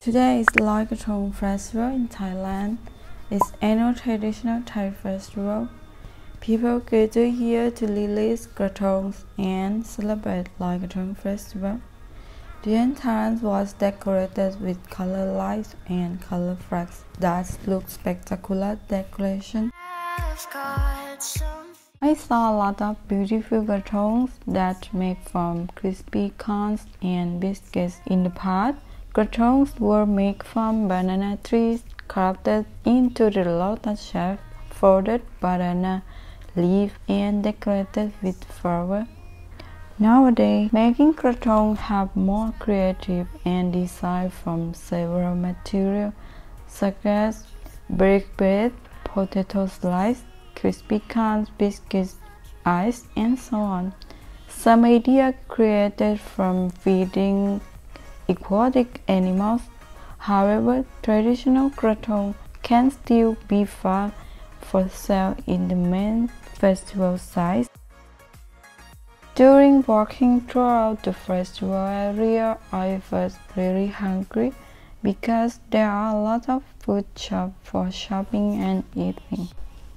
Today is Loy Krathong Festival in Thailand. It's annual traditional Thai festival. People gather here to release krathongs and celebrate Loy Krathong Festival. The entrance was decorated with color lights and color flags that look spectacular decoration. I saw a lot of beautiful krathongs that made from crispy corns and biscuits in the park. Krathongs were made from banana trees crafted into the lotus shape, folded banana leaf and decorated with flower. Nowadays, making krathongs have more creative and design from several materials such as brick bread, potato slice, crispy cans, biscuits, ice, and so on. Some ideas created from feeding aquatic animals. However, traditional krathong can still be found for sale in the main festival sites. During walking throughout the festival area, I was really hungry because there are a lot of food shops for shopping and eating.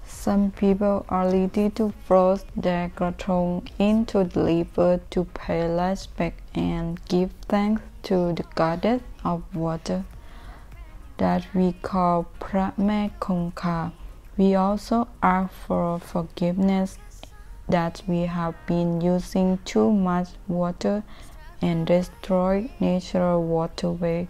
Some people are ready to throw their krathong into the river to pay respect and give thanks to the goddess of water that we call Phra Mae Khongkha. We also ask for forgiveness that we have been using too much water and destroy natural waterway.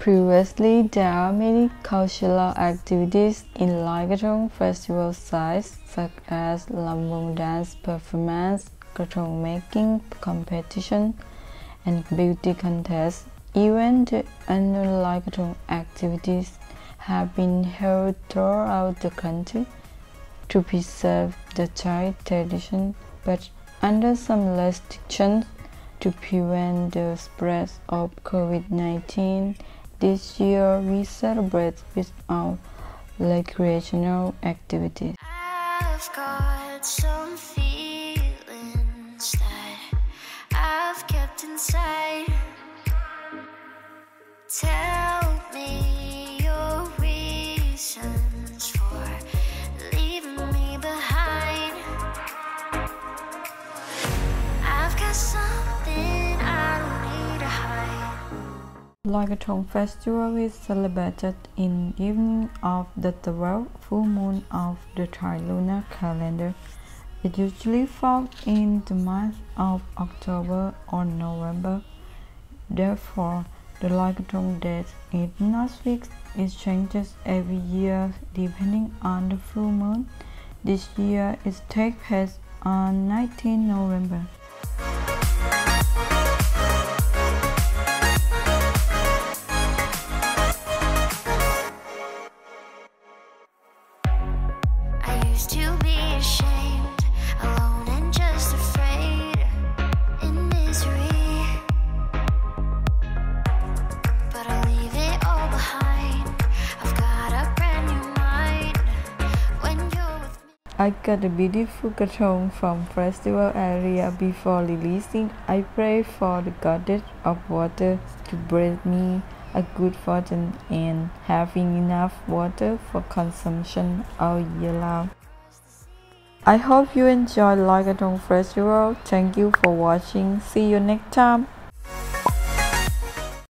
Previously, there are many cultural activities in Loy Krathong festival sites such as Lambung dance performance, krathong making competition, and beauty contests. Even the annual Loy Krathong activities have been held throughout the country to preserve the Thai tradition, but under some restrictions to prevent the spread of COVID-19. This year we celebrate with our recreational activities. I've Loy Krathong Festival is celebrated in evening of the 12th full moon of the Thai lunar calendar. It usually falls in the month of October or November. Therefore, the Loy Krathong date is not fixed. It changes every year depending on the full moon. This year it takes place on 19 November. I got a beautiful krathong from festival area before releasing. I pray for the goddess of water to bring me a good fortune and having enough water for consumption all year round. I hope you enjoyed Loy Krathong Festival. Thank you for watching. See you next time.